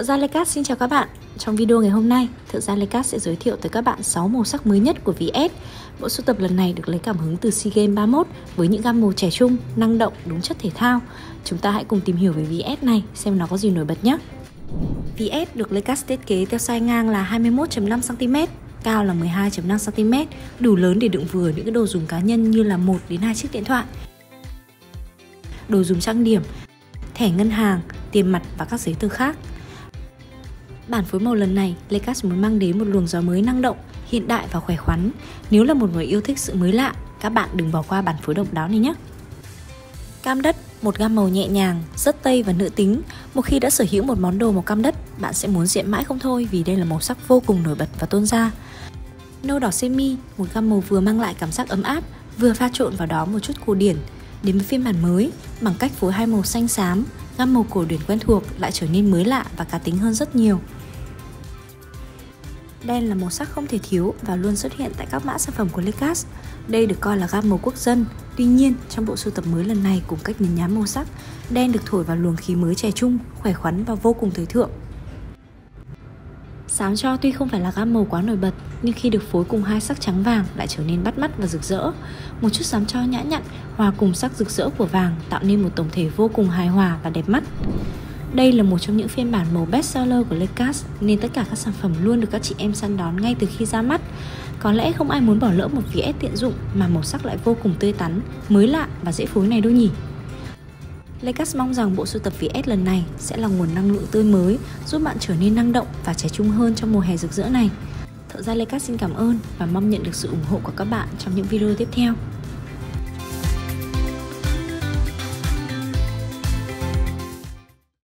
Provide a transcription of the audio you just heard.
Thợ gia Lecat xin chào các bạn. Trong video ngày hôm nay, Thợ gia Lecat sẽ giới thiệu tới các bạn 6 màu sắc mới nhất của VS. Bộ sưu tập lần này được lấy cảm hứng từ SEA Games 31 với những gam màu trẻ trung, năng động, đúng chất thể thao. Chúng ta hãy cùng tìm hiểu về VS này xem nó có gì nổi bật nhé. VS được Lecat thiết kế theo size ngang là 21.5 cm, cao là 12.5 cm, đủ lớn để đựng vừa những cái đồ dùng cá nhân như là 1 đến 2 chiếc điện thoại. Đồ dùng trang điểm, thẻ ngân hàng, tiền mặt và các giấy tờ khác. Bản phối màu lần này, Lecas muốn mang đến một luồng gió mới năng động, hiện đại và khỏe khoắn. Nếu là một người yêu thích sự mới lạ, các bạn đừng bỏ qua bản phối độc đáo này nhé. Cam đất, một gam màu nhẹ nhàng, rất tây và nữ tính. Một khi đã sở hữu một món đồ màu cam đất, bạn sẽ muốn diện mãi không thôi vì đây là màu sắc vô cùng nổi bật và tôn da. Nâu đỏ semi, một gam màu vừa mang lại cảm giác ấm áp, vừa pha trộn vào đó một chút cổ điển. Đến với phiên bản mới, bằng cách phối hai màu xanh xám, gam màu cổ điển quen thuộc lại trở nên mới lạ và cá tính hơn rất nhiều. Đen là màu sắc không thể thiếu và luôn xuất hiện tại các mã sản phẩm của Lecas. Đây được coi là gam màu quốc dân. Tuy nhiên, trong bộ sưu tập mới lần này cùng cách nhấn nhám màu sắc, đen được thổi vào luồng khí mới trẻ trung, khỏe khoắn và vô cùng thời thượng. Xám cho tuy không phải là gam màu quá nổi bật, nhưng khi được phối cùng hai sắc trắng vàng lại trở nên bắt mắt và rực rỡ. Một chút xám cho nhã nhặn hòa cùng sắc rực rỡ của vàng tạo nên một tổng thể vô cùng hài hòa và đẹp mắt. Đây là một trong những phiên bản màu bestseller của Lecas nên tất cả các sản phẩm luôn được các chị em săn đón ngay từ khi ra mắt. Có lẽ không ai muốn bỏ lỡ một VS tiện dụng mà màu sắc lại vô cùng tươi tắn, mới lạ và dễ phối này đâu nhỉ. Lecas mong rằng bộ sưu tập VS lần này sẽ là nguồn năng lượng tươi mới, giúp bạn trở nên năng động và trẻ trung hơn trong mùa hè rực rỡ này. Thợ gia Lecas xin cảm ơn và mong nhận được sự ủng hộ của các bạn trong những video tiếp theo.